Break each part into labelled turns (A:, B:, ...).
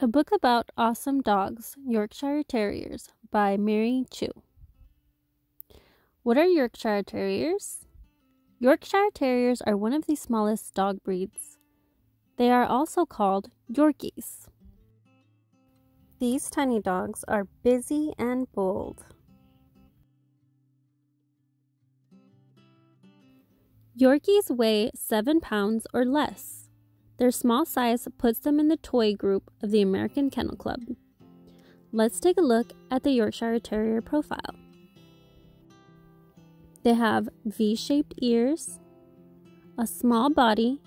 A: A book about awesome dogs, Yorkshire Terriers by Mari Schuh. What are Yorkshire Terriers? Yorkshire Terriers are one of the smallest dog breeds. They are also called Yorkies. These tiny dogs are busy and bold. Yorkies weigh 7 pounds or less. Their small size puts them in the toy group of the American Kennel Club. Let's take a look at the Yorkshire Terrier profile. They have V shaped ears, a small body,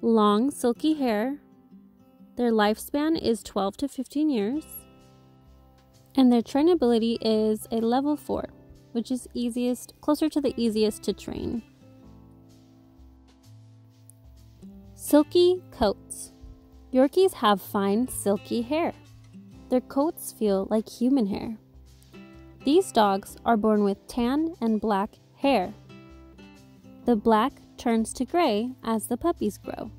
A: long silky hair. Their lifespan is 12 to 15 years, and their trainability is a level 4, which is easiest closer to the easiest to train. Silky coats. Yorkies have fine, silky hair. Their coats feel like human hair. These dogs are born with tan and black hair. The black turns to gray as the puppies grow.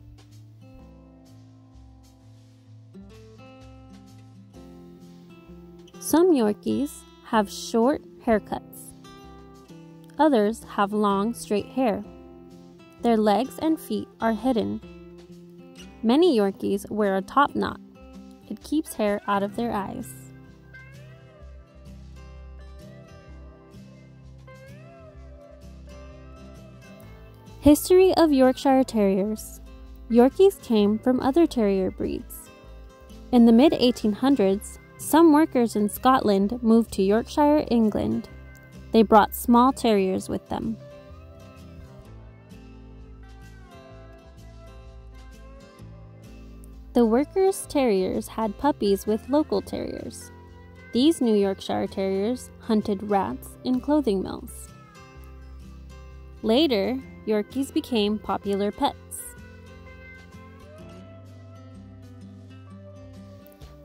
A: Some Yorkies have short haircuts. Others have long, straight hair. Their legs and feet are hidden Many Yorkies wear a top knot. It keeps hair out of their eyes. History of Yorkshire Terriers Yorkies came from other terrier breeds. In the mid 1800s, some workers in Scotland moved to Yorkshire, England. They brought small terriers with them. The workers' terriers had puppies with local terriers. These New Yorkshire Terriers hunted rats in clothing mills. Later, Yorkies became popular pets.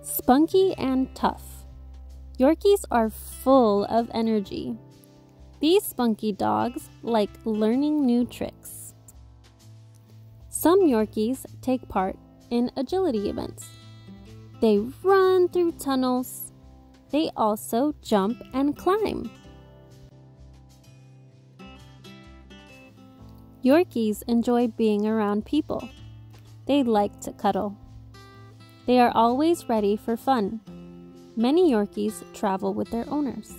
A: Spunky and tough. Yorkies are full of energy. These spunky dogs like learning new tricks. Some Yorkies take part in agility events. They run through tunnels. They also jump and climb. Yorkies enjoy being around people. They like to cuddle. They are always ready for fun. Many Yorkies travel with their owners.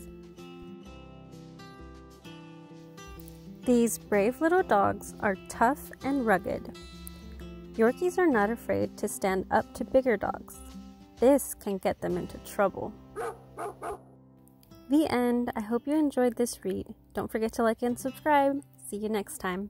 A: These brave little dogs are tough and rugged. Yorkies are not afraid to stand up to bigger dogs. This can get them into trouble. The end. I hope you enjoyed this read. Don't forget to like and subscribe. See you next time.